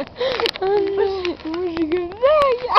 Oh, Mujik veia!